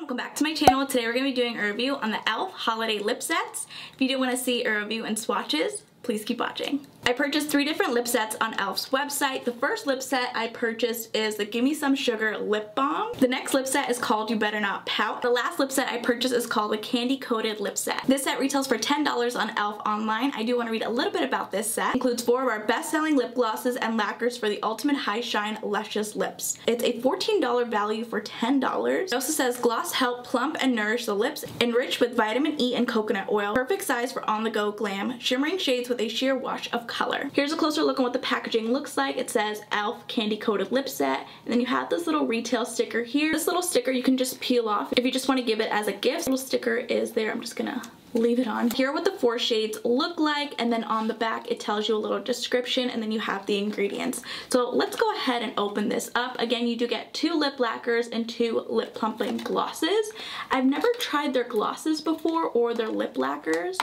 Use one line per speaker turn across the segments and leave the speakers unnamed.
welcome back to my channel. Today we're going to be doing a review on the e.l.f. holiday lip sets. If you do want to see a review and swatches, please keep watching. I purchased three different lip sets on e.l.f.'s website. The first lip set I purchased is the Gimme Some Sugar Lip Balm. The next lip set is called You Better Not Pout. The last lip set I purchased is called the Candy Coated Lip Set. This set retails for $10 on e.l.f. online. I do want to read a little bit about this set. It includes four of our best-selling lip glosses and lacquers for the ultimate high shine luscious lips. It's a $14 value for $10. It also says gloss help plump and nourish the lips, enriched with vitamin E and coconut oil, perfect size for on-the-go glam, shimmering shades with a sheer wash of color. Here's a closer look on what the packaging looks like. It says e.l.f. Candy Coated Lip Set, and then you have this little retail sticker here. This little sticker you can just peel off if you just want to give it as a gift. little sticker is there. I'm just gonna leave it on. Here what the four shades look like and then on the back it tells you a little description and then you have the ingredients. So let's go ahead and open this up. Again you do get two lip lacquers and two lip plumping glosses. I've never tried their glosses before or their lip lacquers.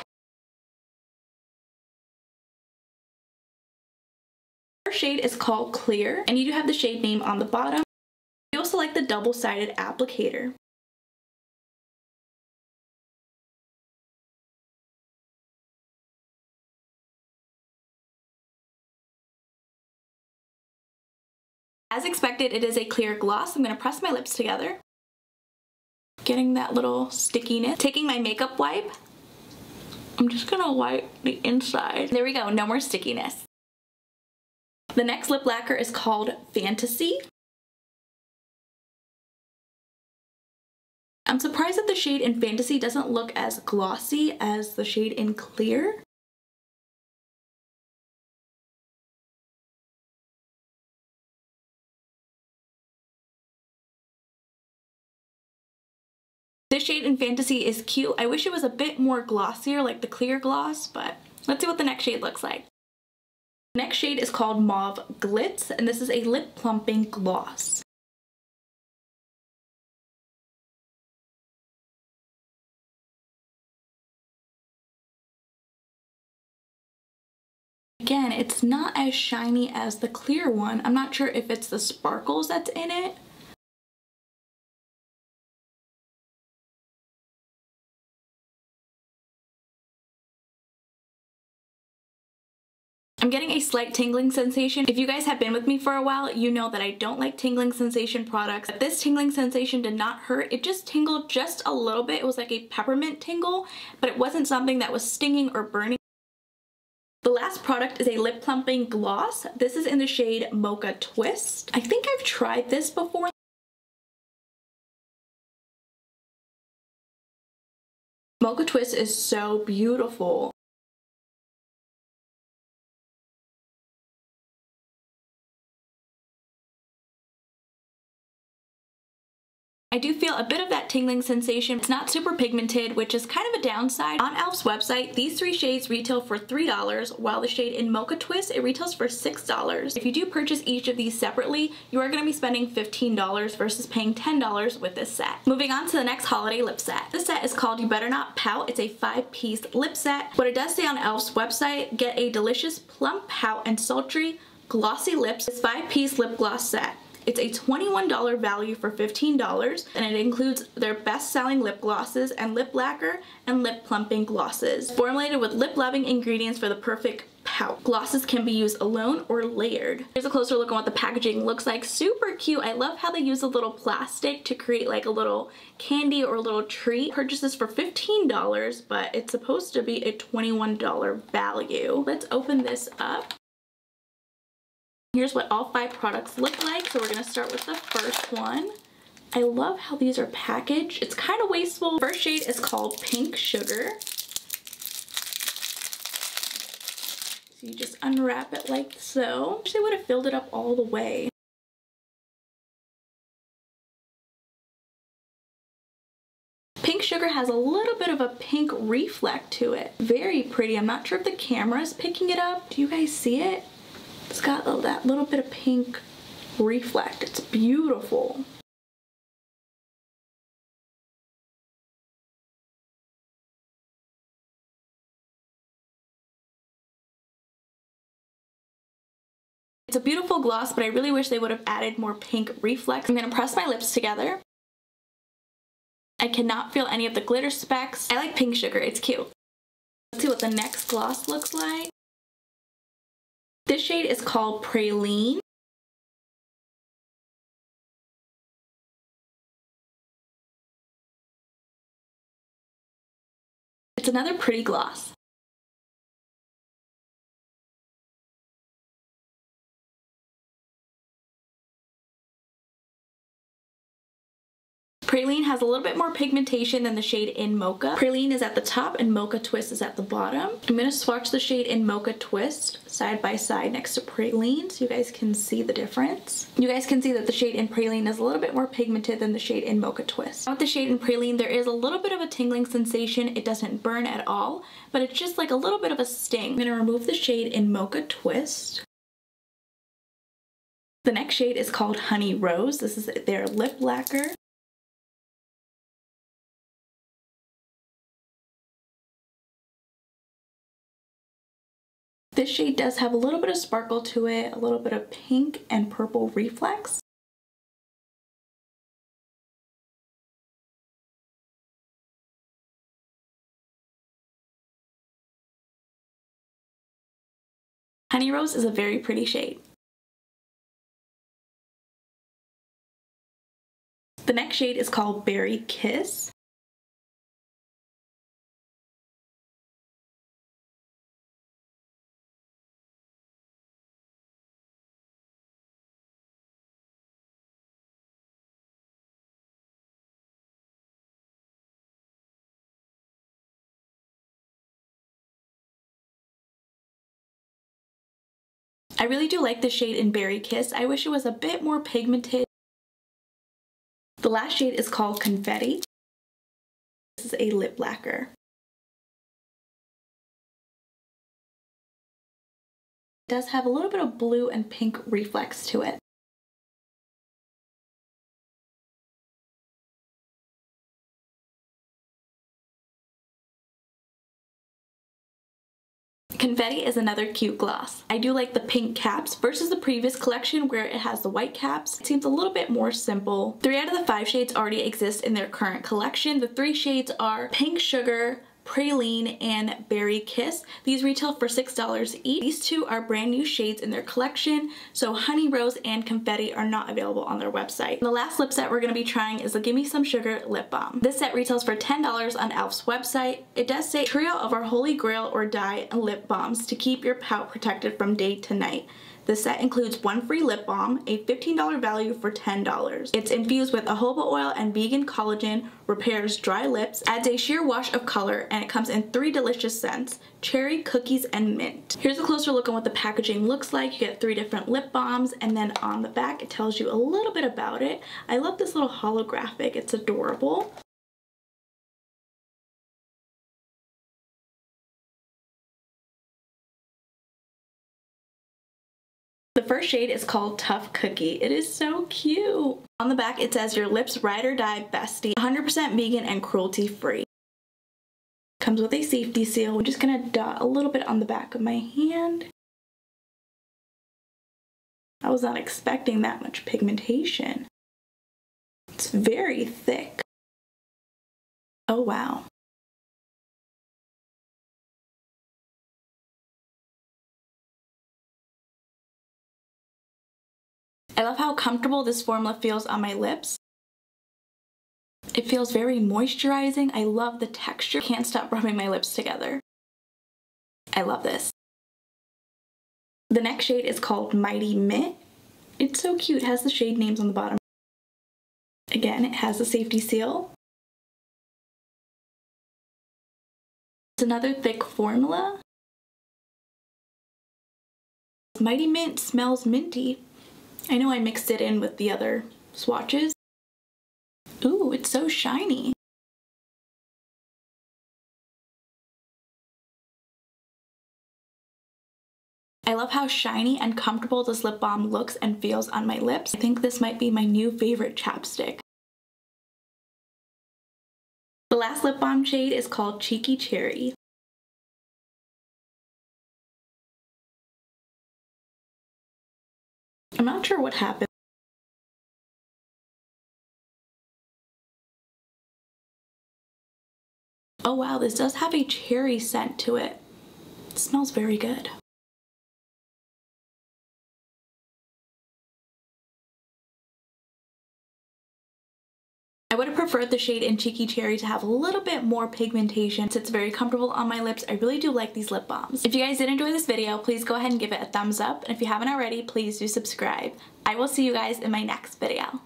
Shade is called Clear, and you do have the shade name on the bottom. You also like the double-sided applicator. As expected, it is a clear gloss. I'm going to press my lips together. Getting that little stickiness. Taking my makeup wipe. I'm just going to wipe the inside. There we go, no more stickiness. The next lip lacquer is called Fantasy. I'm surprised that the shade in Fantasy doesn't look as glossy as the shade in Clear. This shade in Fantasy is cute. I wish it was a bit more glossier like the clear gloss, but let's see what the next shade looks like. Next shade is called Mauve Glitz, and this is a lip plumping gloss. Again, it's not as shiny as the clear one. I'm not sure if it's the sparkles that's in it, I'm getting a slight tingling sensation. If you guys have been with me for a while, you know that I don't like tingling sensation products. But This tingling sensation did not hurt. It just tingled just a little bit. It was like a peppermint tingle, but it wasn't something that was stinging or burning. The last product is a lip plumping gloss. This is in the shade Mocha Twist. I think I've tried this before. Mocha Twist is so beautiful. I do feel a bit of that tingling sensation. It's not super pigmented, which is kind of a downside. On e.l.f.'s website, these three shades retail for $3, while the shade in Mocha Twist, it retails for $6. If you do purchase each of these separately, you are going to be spending $15 versus paying $10 with this set. Moving on to the next holiday lip set. This set is called You Better Not Pout. It's a five-piece lip set. What it does say on e.l.f.'s website, get a delicious plump pout and sultry glossy lips. This five-piece lip gloss set. It's a $21 value for $15 and it includes their best-selling lip glosses and lip lacquer and lip plumping glosses. Formulated with lip-loving ingredients for the perfect pout. Glosses can be used alone or layered. Here's a closer look at what the packaging looks like. Super cute. I love how they use a little plastic to create like a little candy or a little treat. Purchase this for $15, but it's supposed to be a $21 value. Let's open this up. Here's what all five products look like. So we're gonna start with the first one. I love how these are packaged. It's kind of wasteful. First shade is called Pink Sugar. So you just unwrap it like so. I wish they would have filled it up all the way. Pink Sugar has a little bit of a pink reflect to it. Very pretty. I'm not sure if the camera is picking it up. Do you guys see it? It's got that little bit of pink reflect. It's beautiful. It's a beautiful gloss, but I really wish they would have added more pink reflex. I'm going to press my lips together. I cannot feel any of the glitter specks. I like pink sugar, it's cute. Let's see what the next gloss looks like. This shade is called Praline. It's another pretty gloss. Praline has a little bit more pigmentation than the shade in Mocha. Praline is at the top and Mocha Twist is at the bottom. I'm going to swatch the shade in Mocha Twist side by side next to Praline so you guys can see the difference. You guys can see that the shade in Praline is a little bit more pigmented than the shade in Mocha Twist. Now with the shade in Praline, there is a little bit of a tingling sensation. It doesn't burn at all, but it's just like a little bit of a sting. I'm going to remove the shade in Mocha Twist. The next shade is called Honey Rose. This is their lip lacquer. This shade does have a little bit of sparkle to it, a little bit of pink and purple reflex. Honey Rose is a very pretty shade. The next shade is called Berry Kiss. I really do like the shade in Berry Kiss. I wish it was a bit more pigmented. The last shade is called Confetti. This is a lip lacquer. It does have a little bit of blue and pink reflex to it. Confetti is another cute gloss. I do like the pink caps versus the previous collection where it has the white caps. It seems a little bit more simple. Three out of the five shades already exist in their current collection. The three shades are Pink Sugar, Praline, and Berry Kiss. These retail for $6 each. These two are brand new shades in their collection, so Honey Rose and Confetti are not available on their website. The last lip set we're going to be trying is the Gimme Some Sugar Lip Balm. This set retails for $10 on e.l.f.'s website. It does say trio of our holy grail or die lip balms to keep your pout protected from day to night. The set includes one free lip balm, a $15 value for $10. It's infused with jojoba oil and vegan collagen, repairs dry lips, adds a sheer wash of color, and it comes in three delicious scents, cherry, cookies, and mint. Here's a closer look on what the packaging looks like. You get three different lip balms, and then on the back it tells you a little bit about it. I love this little holographic, it's adorable. First shade is called Tough Cookie. It is so cute. On the back it says your lips ride or die bestie, 100% vegan and cruelty free. Comes with a safety seal. I'm just gonna dot a little bit on the back of my hand. I was not expecting that much pigmentation. It's very thick. Oh wow. I love how comfortable this formula feels on my lips. It feels very moisturizing. I love the texture. Can't stop rubbing my lips together. I love this. The next shade is called Mighty Mint. It's so cute. It has the shade names on the bottom. Again, it has a safety seal. It's another thick formula. Mighty Mint smells minty. I know I mixed it in with the other swatches. Ooh, it's so shiny. I love how shiny and comfortable this lip balm looks and feels on my lips. I think this might be my new favorite chapstick. The last lip balm shade is called Cheeky Cherry. I'm not sure what happened. Oh wow, this does have a cherry scent to it. It smells very good. Would have preferred the shade in Cheeky Cherry to have a little bit more pigmentation since it's very comfortable on my lips. I really do like these lip balms. If you guys did enjoy this video, please go ahead and give it a thumbs up. And if you haven't already, please do subscribe. I will see you guys in my next video.